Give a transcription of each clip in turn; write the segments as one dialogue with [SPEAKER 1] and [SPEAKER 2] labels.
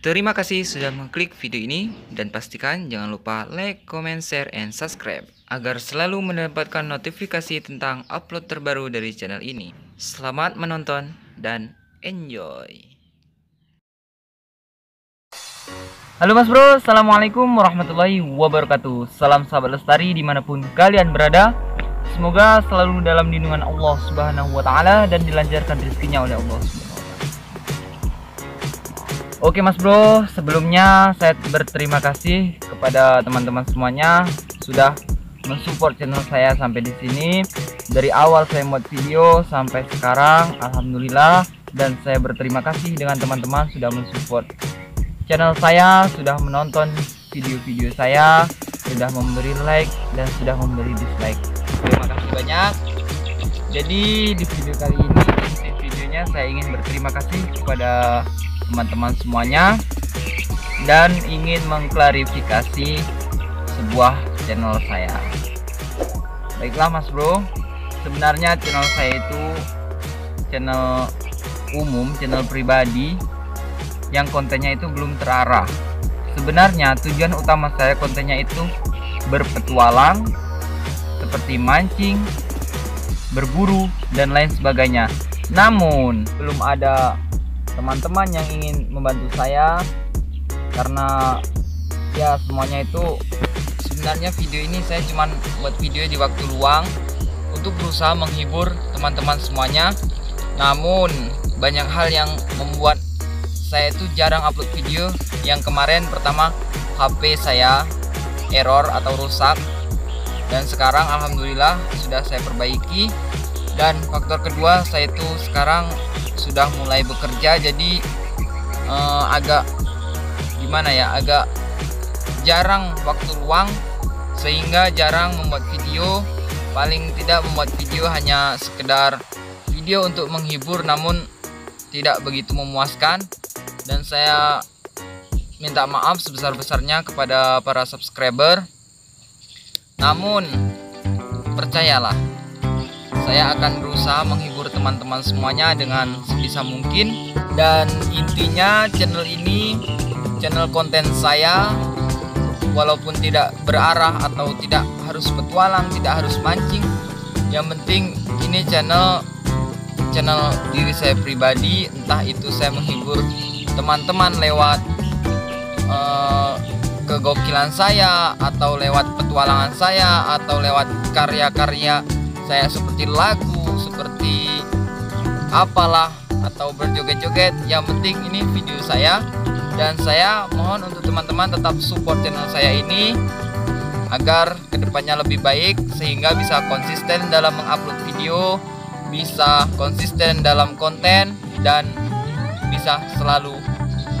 [SPEAKER 1] Terima kasih sudah mengklik video ini dan pastikan jangan lupa like, comment, share, and subscribe agar selalu mendapatkan notifikasi tentang upload terbaru dari channel ini. Selamat menonton dan enjoy. Halo mas bro, Assalamualaikum warahmatullahi wabarakatuh Salam sahabat lestari di mana pun kalian berada Semoga selalu dalam lindungan Allah subhanahu wa ta'ala Dan dilancarkan rezekinya oleh Allah subhanahu Oke Mas Bro, sebelumnya saya berterima kasih kepada teman-teman semuanya sudah mensupport channel saya sampai di sini. Dari awal saya buat video sampai sekarang, alhamdulillah dan saya berterima kasih dengan teman-teman sudah mensupport channel saya, sudah menonton video-video saya, sudah memberi like dan sudah memberi dislike. Terima kasih banyak. Jadi di video kali ini, di videonya saya ingin berterima kasih kepada teman-teman semuanya. Dan ingin mengklarifikasi sebuah channel saya. Baiklah mas bro. Sebenarnya channel saya itu channel umum channel pribadi yang kontennya itu belum terarah. Sebenarnya tujuan utama saya kontennya itu berpetualang seperti mancing berburu dan lain sebagainya. Namun belum ada teman-teman yang ingin membantu saya karena ya semuanya itu sebenarnya video ini saya cuman buat video di waktu luang untuk berusaha menghibur teman-teman semuanya. Namun banyak hal yang membuat saya itu jarang upload video. Yang kemarin pertama HP saya error atau rusak. Dan sekarang alhamdulillah sudah saya perbaiki dan faktor kedua saya itu sekarang sudah mulai bekerja jadi uh, agak gimana ya agak jarang waktu luang sehingga jarang membuat video. Paling tidak membuat video hanya sekedar video untuk menghibur namun tidak begitu memuaskan. Dan saya minta maaf sebesar-besarnya kepada para subscriber. Namun percayalah saya akan berusaha menghibur teman-teman semuanya dengan sebisa mungkin. Dan intinya channel ini channel konten saya walaupun tidak berarah atau tidak harus petualang tidak harus mancing yang penting ini channel channel diri saya pribadi. Entah itu saya menghibur teman-teman lewat uh, kegokilan saya atau lewat petualangan saya atau lewat karya-karya saya seperti lagu seperti apalah atau berjoget-joget. Yang penting ini video saya. Dan saya mohon untuk teman-teman tetap support channel saya ini agar ke depannya lebih baik sehingga bisa konsisten dalam mengupload video bisa konsisten dalam konten dan bisa selalu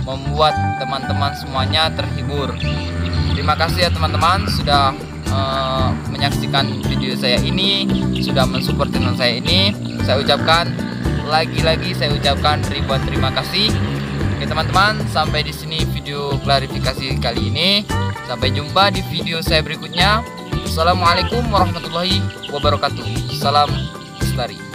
[SPEAKER 1] membuat teman-teman semuanya terhibur. Terima kasih ya teman-teman sudah uh, menyaksikan video saya ini sudah mensupport channel saya ini saya ucapkan lagi-lagi saya ucapkan ribuan terima kasih. Oke teman-teman sampai di sini video klarifikasi kali ini. Sampai jumpa di video saya berikutnya. Assalamualaikum warahmatullahi wabarakatuh. Salam lestari